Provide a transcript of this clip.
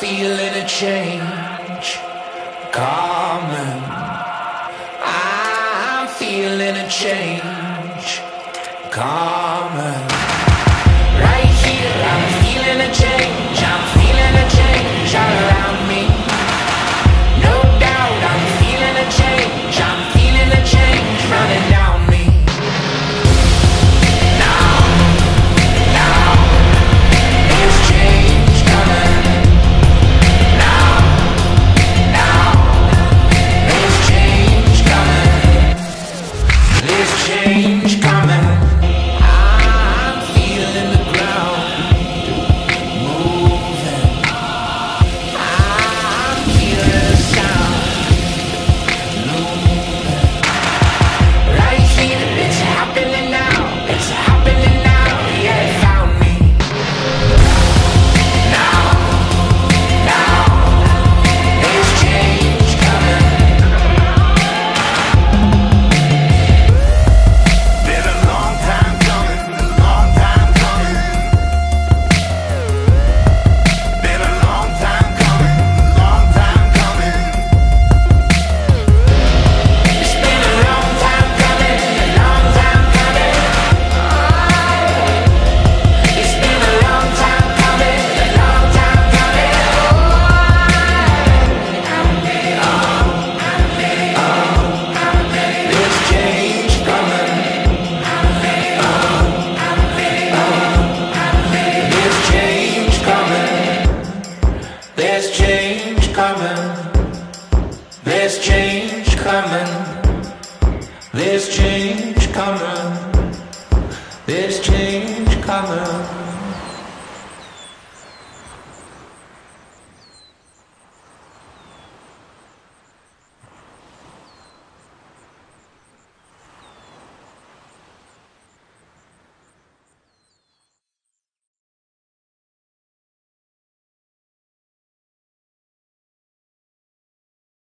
feeling a change coming. I'm feeling a change coming. change. coming. There's change coming. There's change coming.